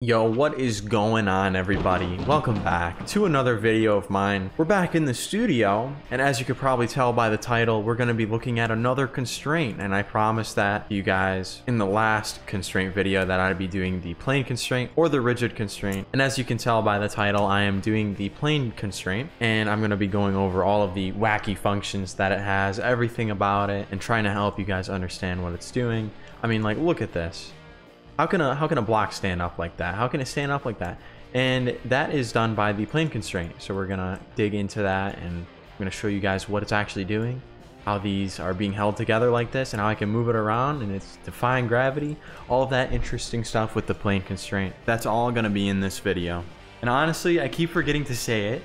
Yo, what is going on everybody? Welcome back to another video of mine. We're back in the studio, and as you could probably tell by the title, we're going to be looking at another constraint, and I promised that you guys in the last constraint video that I'd be doing the plane constraint or the rigid constraint. And as you can tell by the title, I am doing the plane constraint, and I'm going to be going over all of the wacky functions that it has, everything about it, and trying to help you guys understand what it's doing. I mean, like, look at this. How can a how can a block stand up like that? How can it stand up like that? And that is done by the plane constraint. So we're gonna dig into that and I'm gonna show you guys what it's actually doing, how these are being held together like this, and how I can move it around and it's defying gravity, all that interesting stuff with the plane constraint. That's all gonna be in this video. And honestly, I keep forgetting to say it,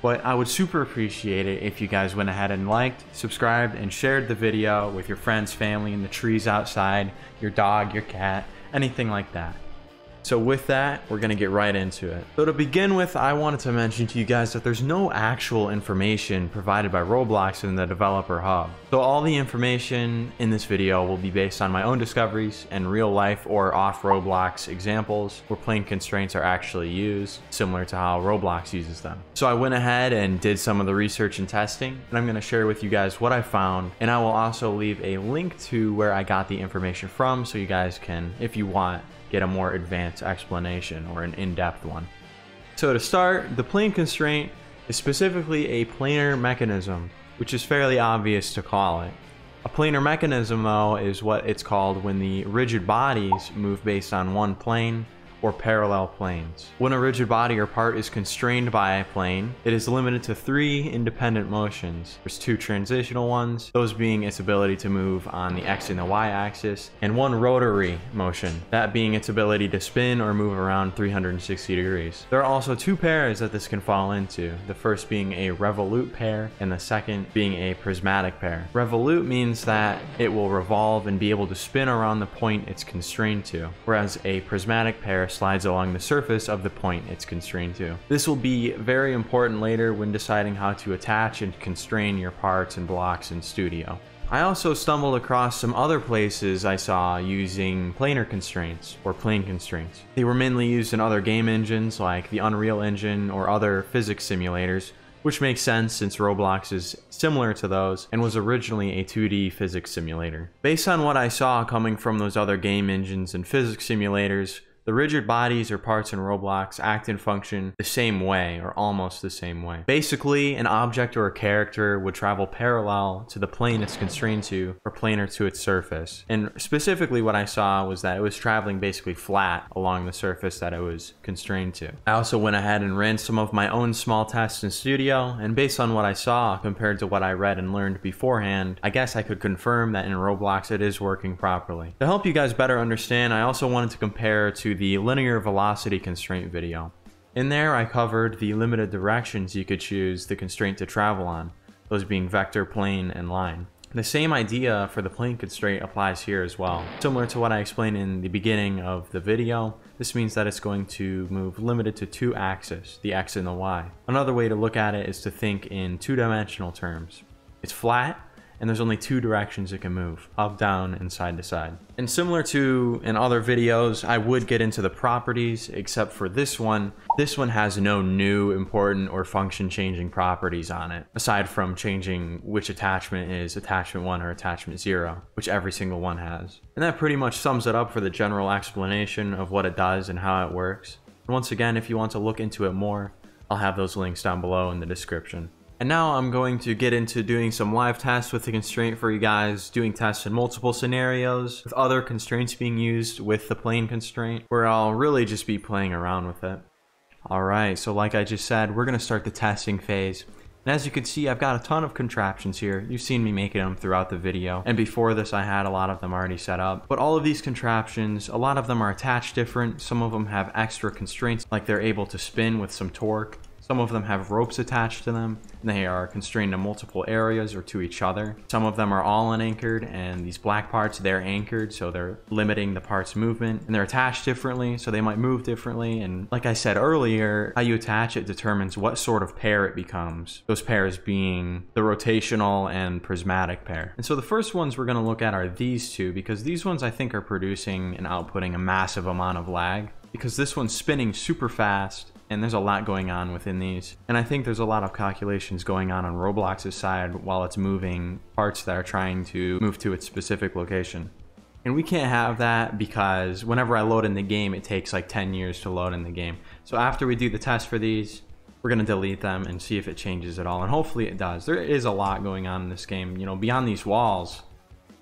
but I would super appreciate it if you guys went ahead and liked, subscribed, and shared the video with your friends, family, and the trees outside, your dog, your cat, anything like that. So with that, we're to get right into it. So to begin with, I wanted to mention to you guys that there's no actual information provided by Roblox in the developer hub. So all the information in this video will be based on my own discoveries and real life or off Roblox examples where plane constraints are actually used, similar to how Roblox uses them. So I went ahead and did some of the research and testing, and I'm to share with you guys what I found, and I will also leave a link to where I got the information from so you guys can, if you want, get a more advanced explanation or an in-depth one. So to start, the plane constraint is specifically a planar mechanism, which is fairly obvious to call it. A planar mechanism, though, is what it's called when the rigid bodies move based on one plane or parallel planes. When a rigid body or part is constrained by a plane, it is limited to three independent motions. There's two transitional ones, those being its ability to move on the x and the y axis, and one rotary motion, that being its ability to spin or move around 360 degrees. There are also two pairs that this can fall into, the first being a revolute pair and the second being a prismatic pair. Revolute means that it will revolve and be able to spin around the point it's constrained to, whereas a prismatic pair slides along the surface of the point it's constrained to. This will be very important later when deciding how to attach and constrain your parts and blocks in Studio. I also stumbled across some other places I saw using planar constraints or plane constraints. They were mainly used in other game engines like the Unreal Engine or other physics simulators, which makes sense since Roblox is similar to those and was originally a 2D physics simulator. Based on what I saw coming from those other game engines and physics simulators, the rigid bodies or parts in Roblox act and function the same way or almost the same way. Basically, an object or a character would travel parallel to the plane it's constrained to or planar to its surface. And specifically what I saw was that it was traveling basically flat along the surface that it was constrained to. I also went ahead and ran some of my own small tests in Studio and based on what I saw compared to what I read and learned beforehand, I guess I could confirm that in Roblox it is working properly. To help you guys better understand, I also wanted to compare to the linear velocity constraint video. In there, I covered the limited directions you could choose the constraint to travel on, those being vector, plane, and line. The same idea for the plane constraint applies here as well. Similar to what I explained in the beginning of the video, this means that it's going to move limited to two axes, the x and the y. Another way to look at it is to think in two-dimensional terms. It's flat, and there's only two directions it can move, up, down, and side to side. And similar to in other videos, I would get into the properties, except for this one. This one has no new important or function changing properties on it, aside from changing which attachment is attachment 1 or attachment 0, which every single one has. And that pretty much sums it up for the general explanation of what it does and how it works. And once again, if you want to look into it more, I'll have those links down below in the description. And now I'm going to get into doing some live tests with the constraint for you guys, doing tests in multiple scenarios, with other constraints being used with the plane constraint, where I'll really just be playing around with it. Alright, so like I just said, we're going to start the testing phase. And as you can see, I've got a ton of contraptions here. You've seen me making them throughout the video. And before this, I had a lot of them already set up. But all of these contraptions, a lot of them are attached different. Some of them have extra constraints, like they're able to spin with some torque. Some of them have ropes attached to them. They are constrained to multiple areas or to each other. Some of them are all unanchored and these black parts, they're anchored, so they're limiting the part's movement. And they're attached differently, so they might move differently. And like I said earlier, how you attach it determines what sort of pair it becomes. Those pairs being the rotational and prismatic pair. And so the first ones we're gonna look at are these two because these ones I think are producing and outputting a massive amount of lag. because this one's spinning super fast and there's a lot going on within these. And I think there's a lot of calculations going on on Roblox's side while it's moving parts that are trying to move to its specific location. And we can't have that because whenever I load in the game, it takes like 10 years to load in the game. So after we do the test for these, we're going to delete them and see if it changes at all. And hopefully it does. There is a lot going on in this game. You know, beyond these walls,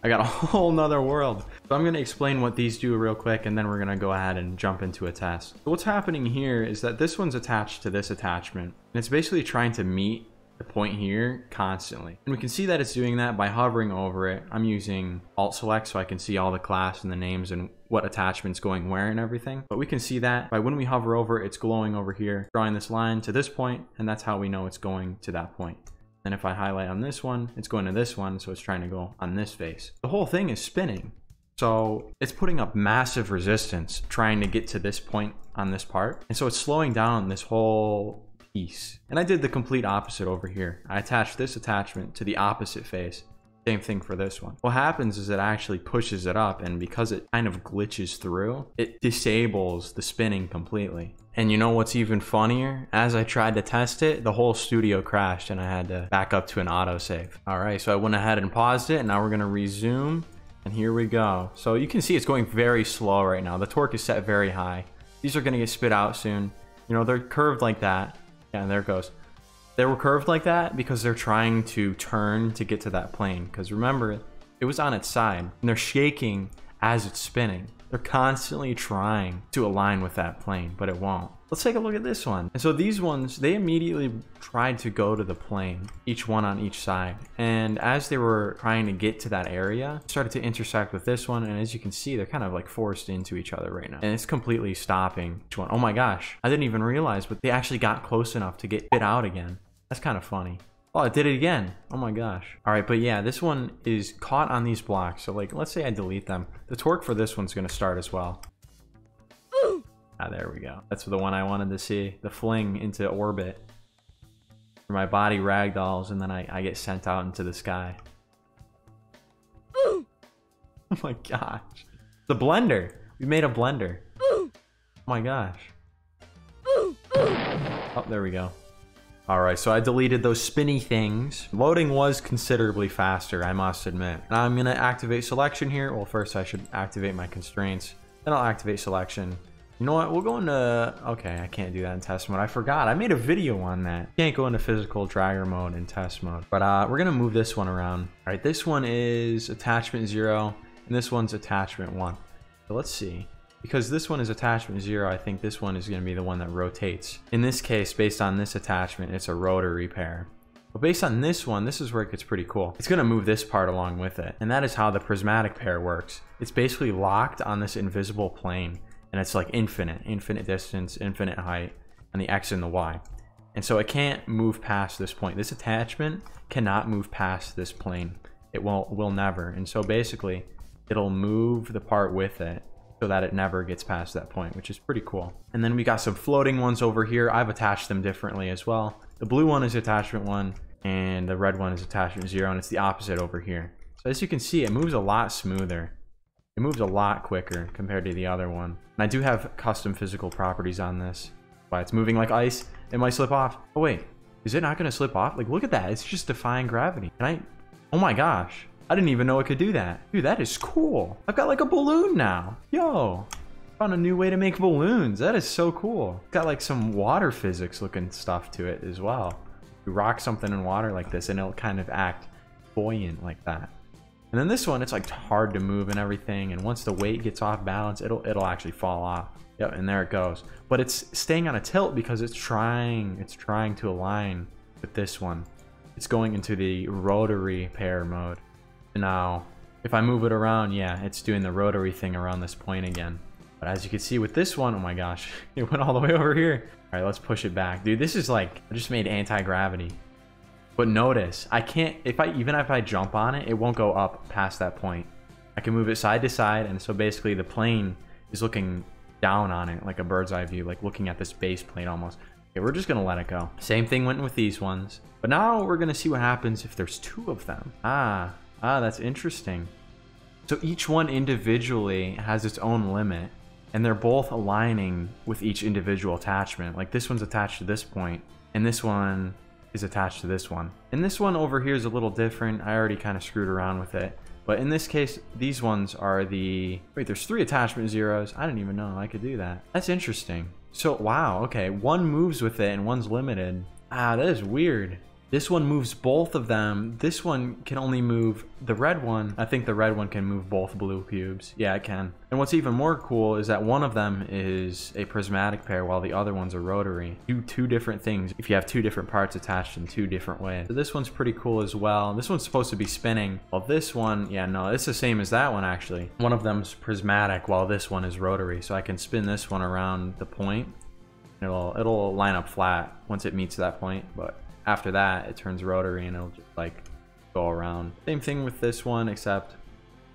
I got a whole nother world. So I'm to explain what these do real quick and then we're to go ahead and jump into a test. What's happening here is that this one's attached to this attachment. And it's basically trying to meet the point here constantly. And we can see that it's doing that by hovering over it. I'm using alt select so I can see all the class and the names and what attachment's going where and everything. But we can see that by when we hover over it's glowing over here, drawing this line to this point, and that's how we know it's going to that point. And if I highlight on this one, it's going to this one, so it's trying to go on this face. The whole thing is spinning. So it's putting up massive resistance trying to get to this point on this part. And so it's slowing down this whole piece. And I did the complete opposite over here. I attached this attachment to the opposite face. Same thing for this one. What happens is it actually pushes it up and because it kind of glitches through, it disables the spinning completely. And you know what's even funnier? As I tried to test it, the whole studio crashed and I had to back up to an autosave. All right, so I went ahead and paused it and now we're gonna resume and here we go. So you can see it's going very slow right now. The torque is set very high. These are gonna get spit out soon. You know, they're curved like that. Yeah, and there it goes. They were curved like that because they're trying to turn to get to that plane. Because remember, it was on its side. And they're shaking as it's spinning. They're constantly trying to align with that plane, but it won't. Let's take a look at this one. And so these ones, they immediately tried to go to the plane, each one on each side. And as they were trying to get to that area, started to intersect with this one. And as you can see, they're kind of like forced into each other right now. And it's completely stopping each one. Oh my gosh, I didn't even realize, but they actually got close enough to get bit out again. That's kind of funny. Oh, it did it again. Oh my gosh. All right, but yeah, this one is caught on these blocks. So like, let's say I delete them. The torque for this one's gonna start as well. Ah, there we go. That's the one I wanted to see. The fling into orbit. Where my body ragdolls and then I, I get sent out into the sky. oh my gosh. The blender. We made a blender. Oh my gosh. Oh, there we go. All right, so I deleted those spinny things. Loading was considerably faster, I must admit. Now I'm gonna activate selection here. Well, first I should activate my constraints. Then I'll activate selection. You know what? We'll go into... Okay, I can't do that in test mode. I forgot. I made a video on that. Can't go into physical dragger mode in test mode. But uh, we're to move this one around. All right, this one is attachment 0, and this one's attachment 1. So let's see. Because this one is attachment zero, I think this one is going to be the one that rotates. In this case, based on this attachment, it's a rotary pair. But based on this one, this is where it gets pretty cool. It's going to move this part along with it. And that is how the prismatic pair works. It's basically locked on this invisible plane. And it's like infinite, infinite distance, infinite height, and the X and the Y. And so it can't move past this point. This attachment cannot move past this plane. It will, will never. And so basically, it'll move the part with it so that it never gets past that point, which is pretty cool. And then we got some floating ones over here. I've attached them differently as well. The blue one is attachment one, and the red one is attachment zero, and it's the opposite over here. So as you can see, it moves a lot smoother. It moves a lot quicker compared to the other one. And I do have custom physical properties on this. Why it's moving like ice, it might slip off. Oh wait, is it not gonna slip off? Like look at that, it's just defying gravity. Can I, oh my gosh. I didn't even know it could do that. Dude, that is cool. I've got like a balloon now. Yo, found a new way to make balloons. That is so cool. Got like some water physics looking stuff to it as well. You rock something in water like this and it'll kind of act buoyant like that. And then this one, it's like hard to move and everything. And once the weight gets off balance, it'll it'll actually fall off. Yep, and there it goes. But it's staying on a tilt because it's trying, it's trying to align with this one. It's going into the rotary pair mode. Now, if I move it around, yeah, it's doing the rotary thing around this point again. But as you can see with this one, oh my gosh, it went all the way over here. All right, let's push it back. Dude, this is like, I just made anti-gravity. But notice, I can't, if I, even if I jump on it, it won't go up past that point. I can move it side to side, and so basically the plane is looking down on it, like a bird's eye view, like looking at this base plane almost. Okay, we're just gonna let it go. Same thing went with these ones. But now we're gonna see what happens if there's two of them. Ah, Ah, that's interesting. So each one individually has its own limit. and they're both aligning with each individual attachment. Like this one's attached to this point, and this one is attached to this one. And this one over here is a little different. I already kind of screwed around with it. But in this case, these ones are the... Wait, there's three attachment zeros. I didn't even know I could do that. That's interesting. So, wow, okay. One moves with it and one's limited. Ah, that is weird. This one moves both of them. This one can only move the red one. I think the red one can move both blue cubes. Yeah, it can. And what's even more cool is that one of them is a prismatic pair while the other one's a rotary. Do two different things if you have two different parts attached in two different ways. So this one's pretty cool as well. This one's supposed to be spinning. Well, this one, yeah, no, it's the same as that one actually. One of them's prismatic while this one is rotary. So I can spin this one around the point. It'll, it'll line up flat once it meets that point, but after that, it turns rotary and it'll just like go around. Same thing with this one, except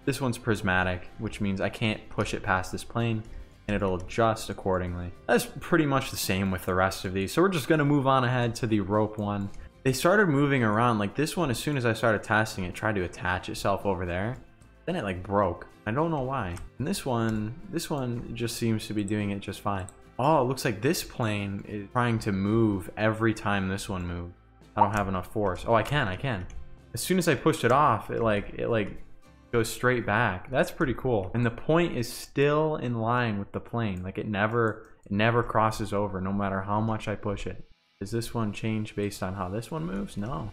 this one's prismatic, which means I can't push it past this plane and it'll adjust accordingly. That's pretty much the same with the rest of these. So we're just gonna move on ahead to the rope one. They started moving around, like this one, as soon as I started testing it, tried to attach itself over there. Then it like broke. I don't know why. And this one, this one just seems to be doing it just fine. Oh, it looks like this plane is trying to move every time this one moves. I don't have enough force. Oh, I can, I can. As soon as I push it off, it like, it like goes straight back. That's pretty cool. And the point is still in line with the plane. Like it never, it never crosses over no matter how much I push it. Does this one change based on how this one moves? No,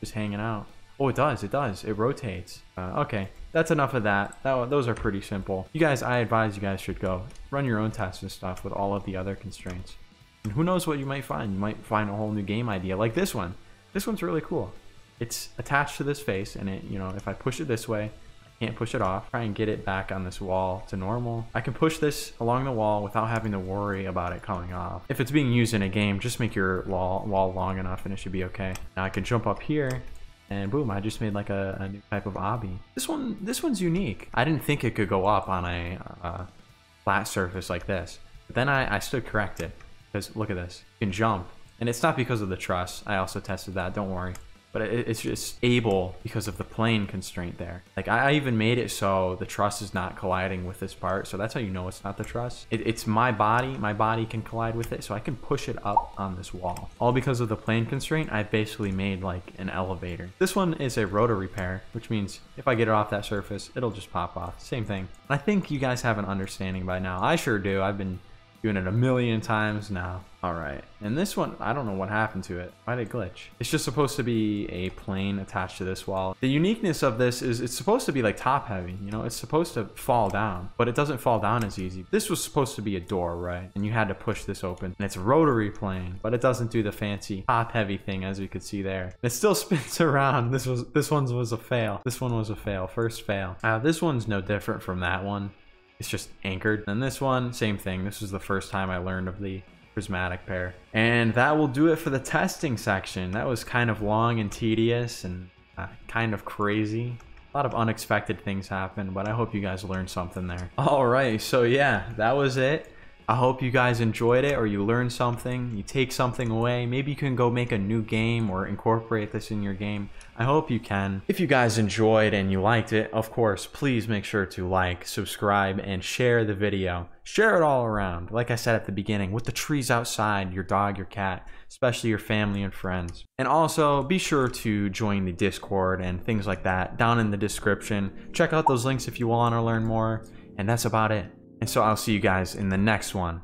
just hanging out. Oh, it does. It does. It rotates. Uh, okay, that's enough of that. that. Those are pretty simple. You guys, I advise you guys should go run your own tests and stuff with all of the other constraints. And who knows what you might find. You might find a whole new game idea like this one. This one's really cool. It's attached to this face and it, you know, if I push it this way, I can't push it off. Try and get it back on this wall to normal. I can push this along the wall without having to worry about it coming off. If it's being used in a game, just make your wall, wall long enough and it should be okay. Now I can jump up here and boom, I just made like a, a, new type of obby. This one, this one's unique. I didn't think it could go up on a, a flat surface like this. But then I, I stood corrected because look at this, you can jump. And it's not because of the truss. I also tested that, don't worry but it's just able because of the plane constraint there. Like I, even made it so the truss is not colliding with this part. So that's how you know it's not the truss. It, it's my body. My body can collide with it. So I can push it up on this wall. All because of the plane constraint, I basically made like an elevator. This one is a rotary pair, which means if I get it off that surface, it'll just pop off. Same thing. I think you guys have an understanding by now. I sure do. I've been doing it a million times now. All right, and this one, I don't know what happened to it. Why did it glitch? It's just supposed to be a plane attached to this wall. The uniqueness of this is it's supposed to be like top heavy, you know, it's supposed to fall down, but it doesn't fall down as easy. This was supposed to be a door, right? And you had to push this open and it's rotary plane, but it doesn't do the fancy top heavy thing as we could see there. It still spins around. This was, this one was a fail. This one was a fail, first fail. Uh, this one's no different from that one. It's just anchored. And this one, same thing. This was the first time I learned of the prismatic pair. And that will do it for the testing section. That was kind of long and tedious and uh, kind of crazy. A lot of unexpected things happened, but I hope you guys learned something there. All right, so yeah, that was it. I hope you guys enjoyed it or you learned something, you take something away. Maybe you can go make a new game or incorporate this in your game. I hope you can. If you guys enjoyed and you liked it, of course, please make sure to like, subscribe, and share the video. Share it all around. Like I said at the beginning, with the trees outside, your dog, your cat, especially your family and friends. And also, be sure to join the Discord and things like that down in the description. Check out those links if you want to learn more. And that's about it. And so I'll see you guys in the next one.